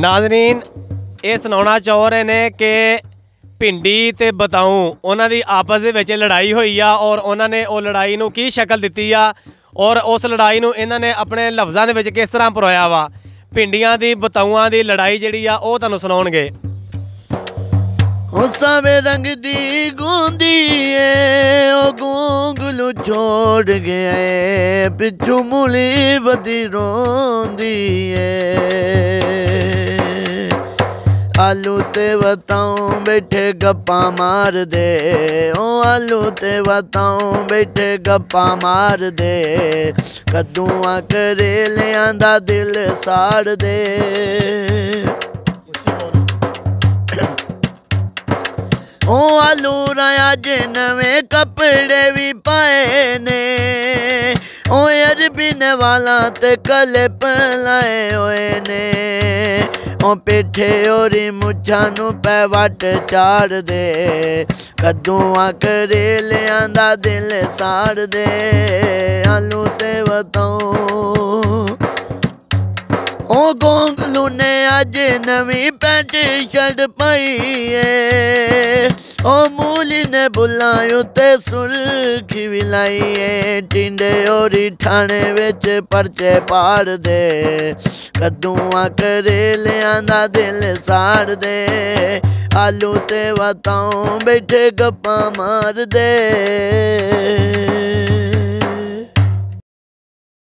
ਨਾਜ਼ਰੀਨ, ਇਹ ਸੁਣਾਉਣਾ ਚਾਹ ਰਹੇ ਨੇ ਕਿ ਭਿੰਡੀ ਤੇ ਬਤਾਊ, ਉਹਨਾਂ ਦੀ ਆਪਸ ਦੇ ਵਿੱਚ ਲੜਾਈ ਹੋਈ ਆ ਔਰ ਉਹਨਾਂ ਨੇ ਉਹ ਲੜਾਈ ਨੂੰ ਕੀ ਸ਼ਕਲ ਦਿੱਤੀ ਆ ਔਰ ਉਸ ਲੜਾਈ ਨੂੰ ਇਹਨਾਂ ਨੇ ਆਪਣੇ ਲਫ਼ਜ਼ਾਂ ਦੇ ਵਿੱਚ ਕਿਸ ਤਰ੍ਹਾਂ ਪਰੋਇਆ ਵਾ? ਭਿੰਡੀਆਂ ਦੀ, ਬਤਾਊਆਂ ਦੀ ਲੜਾਈ ਜਿਹੜੀ ਆ, ਉਹ ਤੁਹਾਨੂੰ ਸੁਣਾਉਣਗੇ। ਉਹ ਰੰਗ ਦੀ ਗੂੰਦੀ ਏ, ਉਹ ਗੂੰਗਲੂ ਛੋੜ ਗਿਆ ਪਿੱਛੂ ਮੂਲੀ ਬਦੀ ਰੋਂਦੀ ਆਲੂ ਤੇ ਵਤਾਉ ਬੈਠੇ ਗੱਪਾਂ ਮਾਰਦੇ ਓ ਆਲੂ ਤੇ ਵਤਾਉ ਬੈਠੇ ਗੱਪਾਂ ਮਾਰਦੇ ਕਦੂਆਂ ਕਰੇਲਿਆਂ ਦਾ ਦਿਲ ਸਾੜਦੇ ਉਹ ਆਲੂ ਰਾਇਆ ਜੇ ਨਵੇਂ ਕੱਪੜੇ ਵੀ ਪਾਏ ਨੇ ਉਹ ਅਰਬੀ ਨੇ ਵਾਲਾ ਤੇ ਕਲੇ ਪਲਾਏ ਹੋਏ ਨੇ ਉਹ ਪਿੱਠੇ ਔਰੀ ਮੁੱਛਾਂ ਨੂੰ ਪੈ ਵੱਟ ਚਾੜਦੇ ਕਦੂਆਂ ਕਰੇਲਿਆਂ ਦਾ ਦਿਲ ਸਾੜਦੇ ਆਲੂ ਤੇ ਵਤਾਉ ਉਹ ਗੋਂਗਲੂ ਨੇ ਅੱਜ ਨਵੀਂ ਪੈਂਟ ਸ਼ਰਟ ਪਾਈ ਏ। ਉਹ ਮੂਲੀ ਨੇ ਬੁਲਾਇਓ ਤੇ ਸੁਰਖੀ ਵੀ ਲਾਈਏ ਏ, ਟਿੰਡੇ ਔਰੀ ਠਾਣੇ ਵਿੱਚ ਪਰਚੇ ਪਾੜਦੇ ਕੱਦੂਆਂ ਕਰੇਲਿਆਂ ਦਾ ਦਿਲ ਸਾੜਦੇ ਆਲੂ ਤੇ ਵਤਾਉ ਬੈਠੇ ਗੱਪਾਂ ਮਾਰਦੇ।